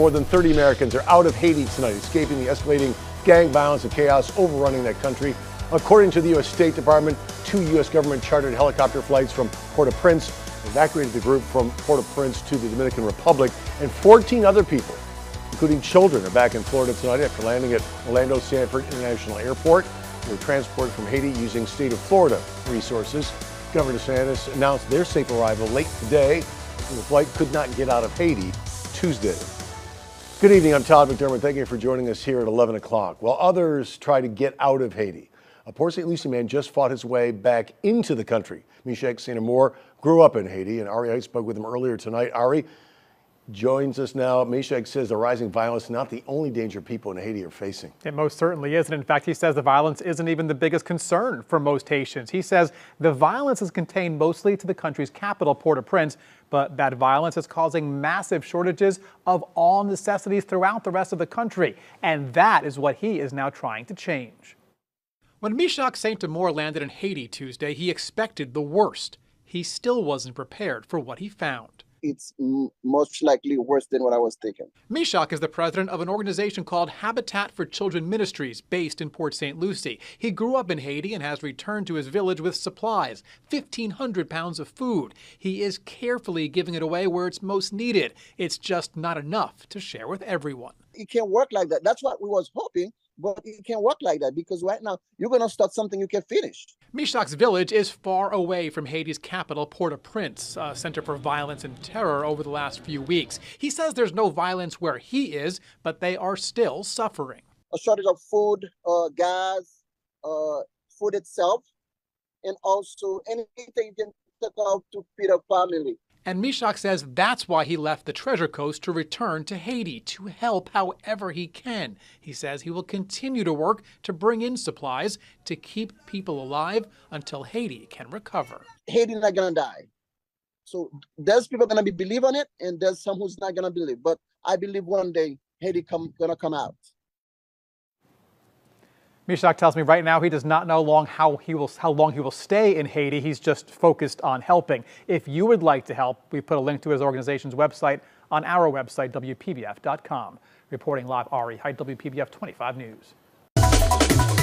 More than 30 Americans are out of Haiti tonight, escaping the escalating gang violence and chaos overrunning that country. According to the U.S. State Department, two U.S. government chartered helicopter flights from Port-au-Prince evacuated the group from Port-au-Prince to the Dominican Republic, and 14 other people, including children, are back in Florida tonight after landing at Orlando Sanford International Airport. They were transported from Haiti using state of Florida resources. Governor DeSantis announced their safe arrival late today. The flight could not get out of Haiti Tuesday. Good evening. I'm Todd McDermott. Thank you for joining us here at 11 o'clock. While others try to get out of Haiti, a Port St. Lucie man just fought his way back into the country. Meshach St. Amour grew up in Haiti, and Ari I spoke with him earlier tonight. Ari joins us now. Meshach says the rising violence is not the only danger people in Haiti are facing. It most certainly isn't. In fact, he says the violence isn't even the biggest concern for most Haitians. He says the violence is contained mostly to the country's capital, Port-au-Prince, but that violence is causing massive shortages of all necessities throughout the rest of the country. And that is what he is now trying to change. When Meshach St. Amour landed in Haiti Tuesday, he expected the worst. He still wasn't prepared for what he found it's most likely worse than what I was thinking. Meshach is the president of an organization called Habitat for Children Ministries based in Port St. Lucie. He grew up in Haiti and has returned to his village with supplies 1,500 pounds of food. He is carefully giving it away where it's most needed. It's just not enough to share with everyone. It can't work like that. That's what we was hoping but it can't work like that because right now you're going to start something you can finish. Meshach's village is far away from Haiti's capital, Port-au-Prince, a center for violence and terror over the last few weeks. He says there's no violence where he is, but they are still suffering. A shortage of food, uh, gas, uh, food itself, and also anything you can take out to feed a family. And Meshach says that's why he left the Treasure Coast to return to Haiti to help however he can. He says he will continue to work to bring in supplies to keep people alive until Haiti can recover. Haiti not gonna die. So there's people gonna be believe on it, and there's some who's not gonna believe. But I believe one day Haiti come gonna come out. Meshach tells me right now he does not know long how, he will, how long he will stay in Haiti. He's just focused on helping. If you would like to help, we put a link to his organization's website on our website, WPBF.com. Reporting live, Ari Hait, WPBF 25 News.